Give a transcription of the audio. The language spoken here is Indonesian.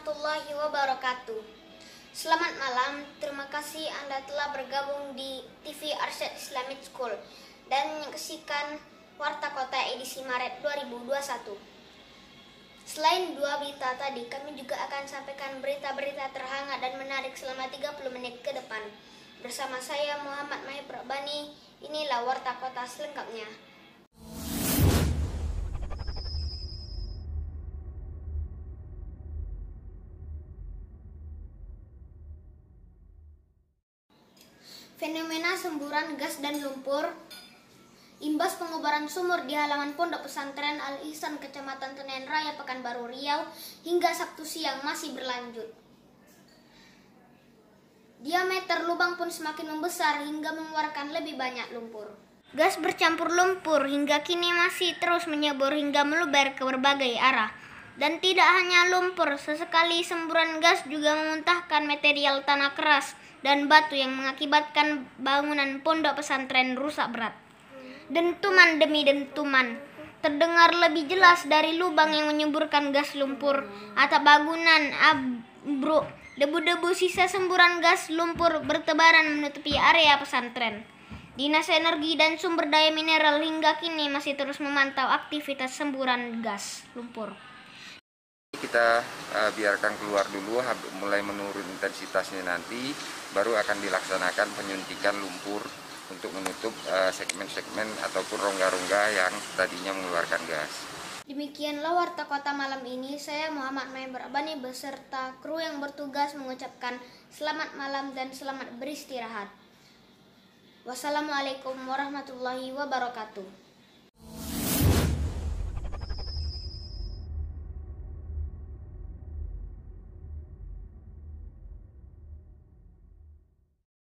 warahmatullahi wabarakatuh. Selamat malam, terima kasih Anda telah bergabung di TV Arsyad Islamic School dan menyaksikan Warta Kota edisi Maret 2021. Selain dua berita tadi, kami juga akan sampaikan berita-berita terhangat dan menarik selama 30 menit ke depan. Bersama saya Muhammad Mahir Bani, inilah Warta Kota selengkapnya. Fenomena semburan gas dan lumpur Imbas pengobaran sumur di halaman Pondok Pesantren Al Ihsan Kecamatan Tenen Raya Pekanbaru Riau hingga Sabtu siang masih berlanjut. Diameter lubang pun semakin membesar hingga mengeluarkan lebih banyak lumpur. Gas bercampur lumpur hingga kini masih terus menyebur hingga meluber ke berbagai arah. Dan tidak hanya lumpur, sesekali semburan gas juga memuntahkan material tanah keras dan batu yang mengakibatkan bangunan pondok pesantren rusak berat. Dentuman demi dentuman terdengar lebih jelas dari lubang yang menyemburkan gas lumpur atap bangunan abruk. Debu-debu sisa semburan gas lumpur bertebaran menutupi area pesantren. Dinas Energi dan Sumber Daya Mineral hingga kini masih terus memantau aktivitas semburan gas lumpur kita uh, biarkan keluar dulu mulai menurun intensitasnya nanti baru akan dilaksanakan penyuntikan lumpur untuk menutup eh, segmen-segmen uh, ataupun rongga-rongga yang tadinya mengeluarkan gas. Demikianlah warta kota malam ini. Saya Muhammad Member Abani beserta kru yang bertugas mengucapkan selamat malam dan selamat beristirahat. Wassalamualaikum warahmatullahi wabarakatuh.